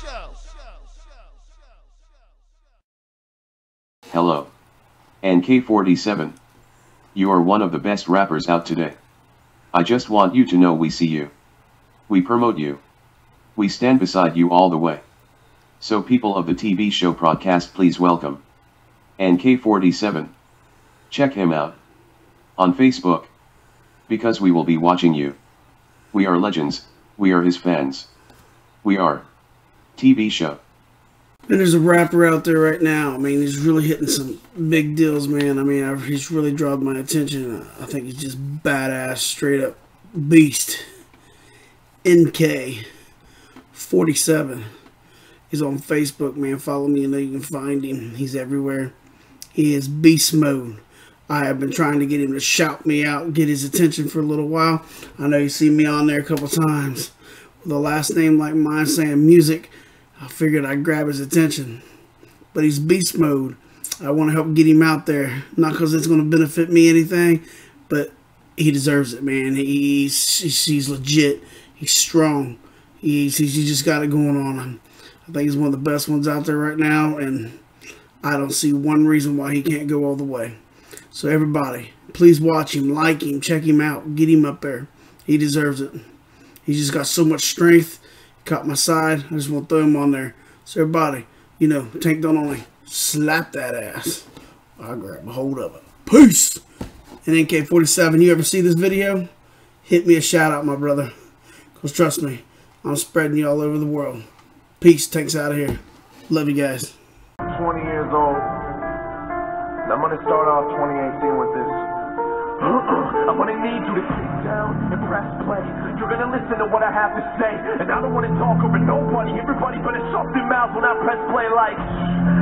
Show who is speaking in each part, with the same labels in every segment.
Speaker 1: Show. Hello. ENKAY47. You are one of the best rappers out today. I just want you to know we see you. We promote you. We stand beside you all the way. So people of the TV show broadcast please welcome. ENKAY47. Check him out. On Facebook. Because we will be watching you. We are legends, we are his fans. We are. TV show.
Speaker 2: And there's a rapper out there right now. I mean, he's really hitting some big deals, man. I mean, I, he's really drawn my attention. I think he's just badass, straight up beast. NK 47. He's on Facebook, man. Follow me and you can find him. He's everywhere. He is beast mode. I have been trying to get him to shout me out, get his attention for a little while. I know you see me on there a couple times with a last name like mine saying music. I figured I'd grab his attention. But he's beast mode. I want to help get him out there. Not because it's going to benefit me anything, but he deserves it, man. He's, he's legit. He's strong. He's, he's, just got it going on him. I think he's one of the best ones out there right now, and I don't see one reason why he can't go all the way. So everybody, please watch him, like him, check him out, get him up there. He deserves it. He's just got so much strength. Caught my side. I just want to throw him on there. So everybody, you know, Tank don't only slap that ass. I'll grab a hold of it. Peace! And ENKAY47, you ever see this video? Hit me a shout out, my brother. Because trust me, I'm spreading you all over the world. Peace. Tanks out of here. Love you guys.
Speaker 3: 20 years old. I'm gonna start off 2018 with this. Uh-uh. I'm gonna need you to sit down and press play. You're gonna listen to what I have to say. And I don't wanna talk over nobody. Everybody better shut their mouth when I press play like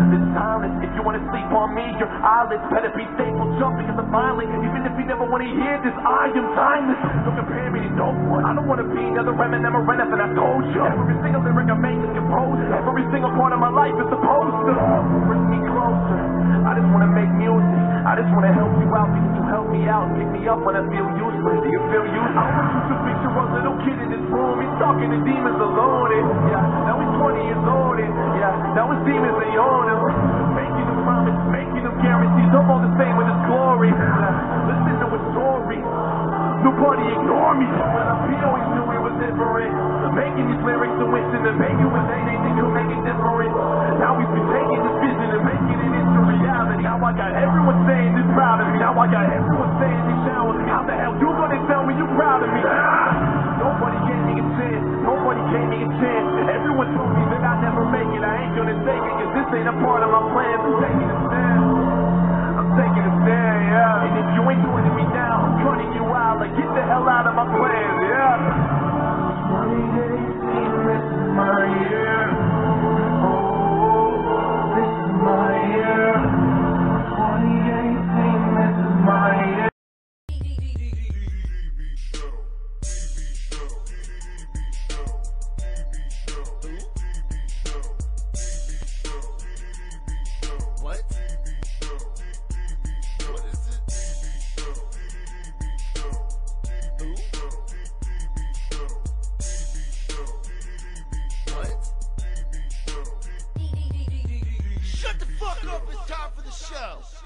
Speaker 3: this silence. If you wanna sleep on me, your eyelids better be stable. Jump because I'm violent. Even if you never wanna hear this, I am timeless. Don't compare me to no one. I don't wanna be another Eminem or anything I told you. Every single lyric I make is composed. Every single part of my life is Pick me up when I feel useless. Do you feel useless? To picture a little kid in this room. He's talking to demons alone. And yeah, now he's 20 years old. And yeah, now his demons they own him. Making him promise, making him guarantees. I'm all the same with his glory. Yeah, listen to his story. Nobody ignore me. When I he always knew he was different. Making these lyrics and wishing maybe one day they think he'll make it different. Now he's been taking this vision and making it into reality. Now I got everyone ain't a part of my plan. I'm taking a stand. I'm taking a stand, yeah. And if you ain't doing me now, I'm cutting you out. Like get the hell out of my plans, yeah.
Speaker 4: What? What is it? Who? What? Shut the fuck up, it's time for the show.